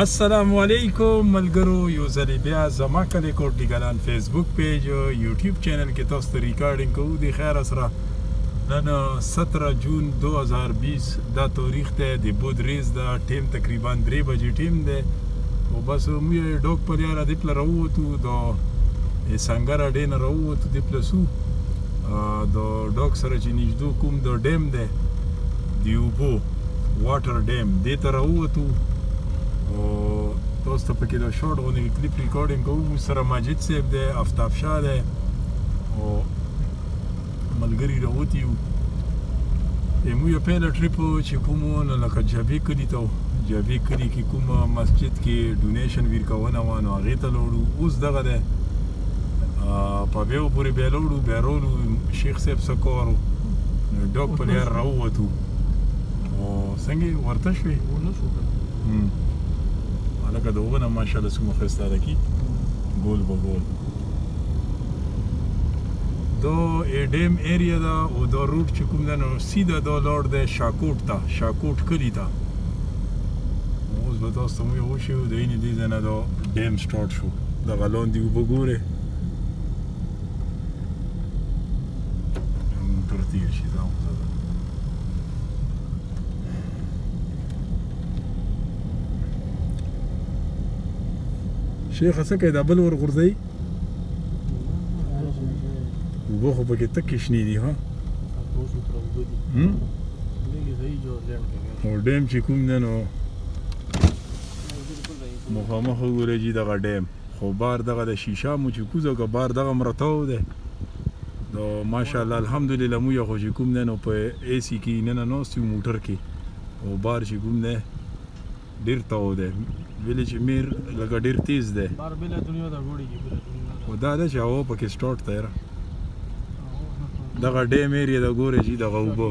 السلام علیکم ملګرو یو ځل بیا زما کلی کوټ دیګلان فیسبوک پیج یوټیوب چینل کې تاسو ته ریکارډینګ کوو د خیر سره نن 17 جون 2020 دا تاریخ دی د بود ریز دا ټیم تقریبا 3 بجې ټیم دی او بس موږ ډوک په لاره د پل راووتو د سنگر اډې نه راووتو د پلسو د ډاک سره چې نږدې کوم د ډیم دی د اوبو واټر ډیم دې ته راووتو او تاسو ته پکې د شارټ غونې کلیپ ریکارډینګ کوو سره ماجد صاحب دی افتاب شاه دی او ملګري راوتی یو مو یو پیله ټریپ چې کوم نو لکه جبې کلی ته جبې کلی کې کومه مسجد کې ډونیشن ورکونه وانه هغه ته لوړو اوس دغه ده په بیا پورې بیلوړو بیرولو شیخ صاحب سکورو ډوب په لار راووتو او څنګه ورته شوې ونه شو هلکه د اوبه نه ماشاءالله څومره ښایسته ده کی ګول به ګول دا اډیم ایریا ده او دا روټ چې کوم ده نو سیده دا لار ده شاکوټ ته شاکوټ کلی ته اوس به تاسو ته مو یو شی د اینې دې ځای نه دا ډیم سټارټ شو دغه لاندې اوبه ګورې موټر تیر شي دا وزه ده شیخه څه کوي دا بل ور غورځوي اوبه خو پکې تکې شنې دي ها او ډیم چې کوم دی نو مخامخ وګوره جی دغه ډیم خو بار دغه د شیشه مو چې کوزه که بار دغه مرتاو ده نو ماشاءالله الحمدلله مو یو چې کوم نه نو په ای سی کې نه نه نوستي موټر کې او بار چې کوم نه ډیر تاو ده ویلې چې میر لګ ډیر تیز ده بار بل دنیا دا ګوړي کې بل دنیا او دا ده چې هوا پکې سٹارټ ته را دغه ډیم ایریا د ګورې جی دغه وبو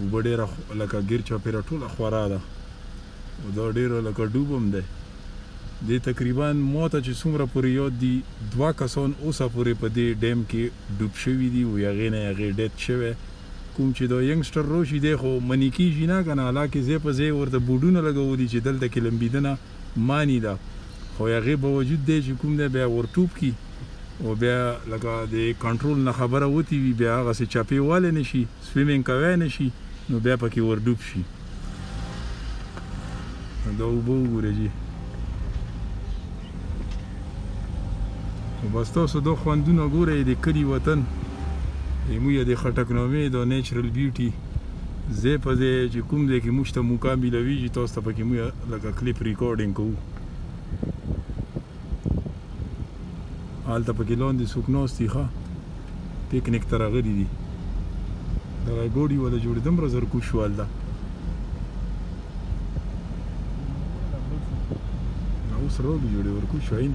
اوبه ډېره لکه ګیر چاپېره ټوله خورا ده او دا ډېره لکه ډوب هم دی دې تقریبا موته چې څومره پورې یاد دي دوه کسان اوسه پورې په دې ډیم کې ډوب شوي دي او هغې نه هغې ډیت شوی کوم چې دا ینګسټر روشي دی خو منی کیږي نه کنه حالکه ځای په ځای ورته بوډونه لګولي چې دلته کې لمبیدنه مانی ده خو هغه باوجود دی چې کوم دی بیا ورټوب کی او بیا لکه د کنټرول نه خبره وتی وي بیا هغه څه چپی والي نشي سویمینګ کوی نه شی نو بیا پکی ور ډوب شی دا اوبه وګوره جی بس تاسو دو خوندونه ګوره د کلی وطن د موږ د خټک نومې د نیچرل بیوټي زه په ځای چې کوم ځای کې موږ ته موقع ملویږي تاسو ته پکې موږ لکه کلیپ ریکارډینګ کوو هلته پکې لاندې څوک ناست دي ښه پکنیک ته راغلي دي دغه ګوډي وله جوړې دومره زرکو شو هلته نه اوس روډي جوړې ورکو شو عین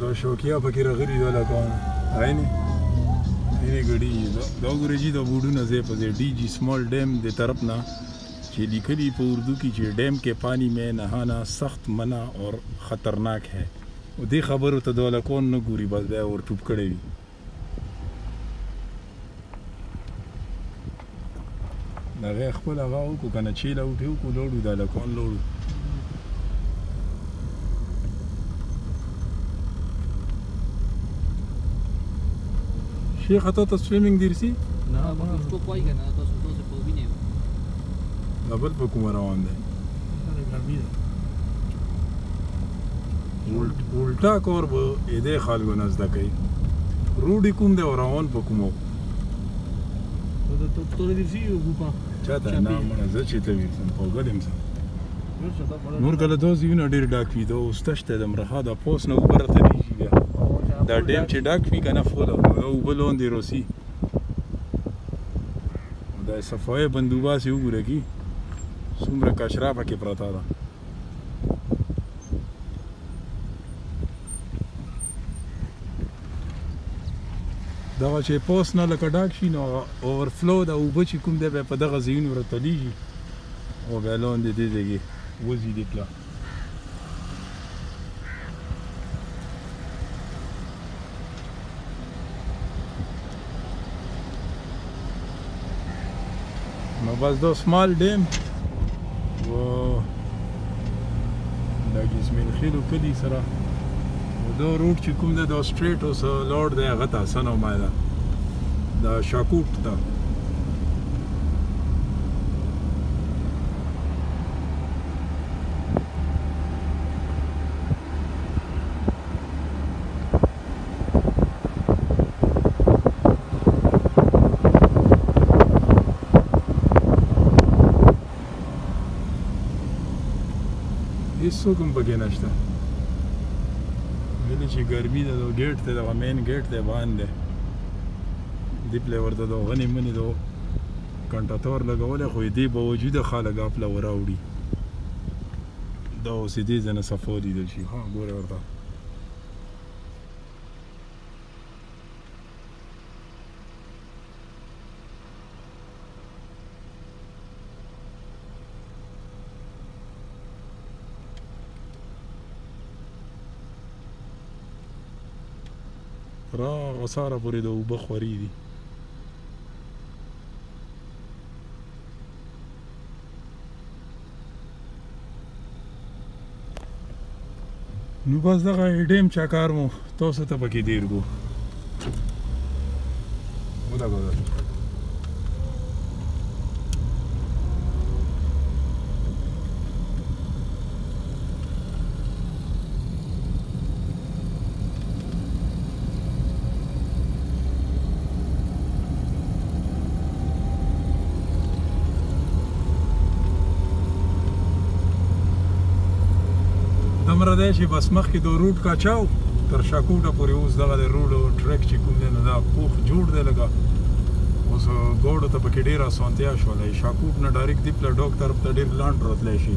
دا شوکیا پکې راغلي دا لکان عیني عیني ګړي دا ګورې جی دا بورډونه زه په دې ډي جی سمال ډیم د طرف نه چې لیکلي په اردو کې چې ډیم کې پانی مې نهانا سخت منع او خطرناک ہے او دې خبرو ته دا لکان نه ګوري بس بیا ور ټوپ کړی وي دغه خپل هغه وکړو کنه چې له وټي وکړو لوړو دا لکون لوړو شیخ ته ته سویمینګ دیرسی نه ما څه کوی کنه تاسو تاسو په وینې دا بل په کوم روان دی الټا کور به دې خلکو نه زده کوي روډي کوم دی او روان په کومو چاته نه مړه زه چې ته ویسم په ګلم سم نور کله دوز یو نه ډیر ډاک وی دا اوستش ته د مرخه دا پوس نه اوپر ته دی بیا دا ډیم چې ډاک وی کنه فول او دا وبلون دی روسی دا صفای بندوباس یو ګره کی څومره کشرا پکې پراته ده دغه چې پوس نه لکه ډاک شي نو اوورفلو د اوبه چې کوم دی په دغه ځایونو راتلیږي او بیا لاندې دې ځای وځي دې ته نو بس دا سمال ډیم و دا ګیزمین خیلو کلی سره نو دا روډ چې کوم دی دا سټریټ اوس لوډ دی هغه ته حسن او مایده دا شاکوټ ته هیڅوک هم پکې نشته ویلې چې ګرمي ده د ګیټ ته دغه مین ګیټ دی بند دی دې پلې ورته د غنې منې د کنټاتور لګولی خو دې باوجود خلک اپله وراوړي دا اوس دې ځای نه صفا لیدل شي ها ګوره ورته را غساره پورې د اوبه خوري دي نو بس دغه ډیم چکر مو تاسو ته پکې تیر کو دومره دی چې بس مخکې د روټ کاچاو تر شاکوټه پورې اوس دغه د روډ او ټریک چې کوم دی نو دا پوخ جوړ دی لکه اوس ګوډو ته پکې ډېره اسانتیا شوله شاکوټ نه ډایرکټ دی پله ډوک طرف ته ډېر لاند راتلی شي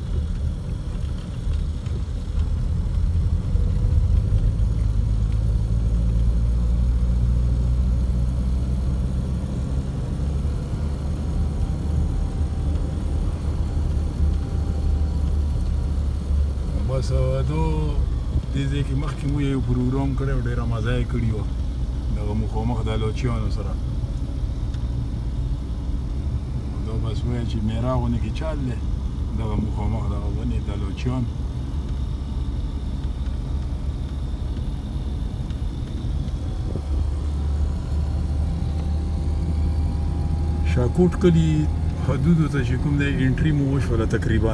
بس دو دې ځای کې مخکې مو یو پروګرام کړی او ډېره مزه یې کړې وه دغه مخامخ د لوچیانو سره دا بس وایه چې میرا غونې کې چال دی دغه مخامخ دغه ونې دلوچیان شاکوټ کلی حدودو ته چې کوم دی انټري مو وشوله تقریبا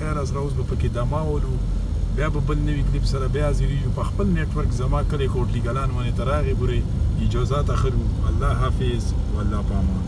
خیره سره اوس به پکې دمه ولو بیا به بل نوي کلیپ سره بیا حاضریژو په خپل نیټ ورک زما کلی کوټلی ګلان ونې ته راغې بورې اجوزات اخلو الله حافظ والله پامان.